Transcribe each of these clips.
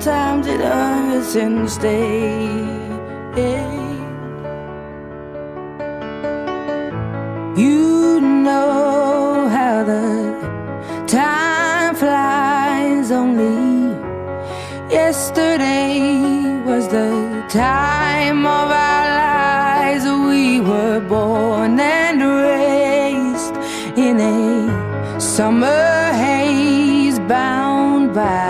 sometimes it hurts instead. You know how the time flies. Only yesterday was the time of our lives. We were born and raised in a summer haze bound by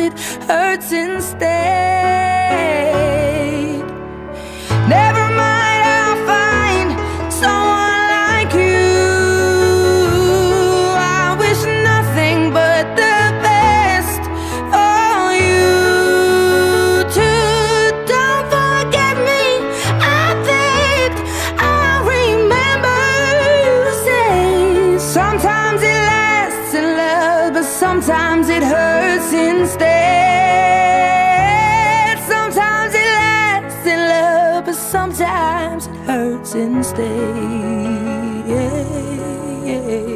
it hurts instead. Sometimes it hurts instead. Sometimes it lasts in love, but sometimes it hurts instead. Yeah, yeah.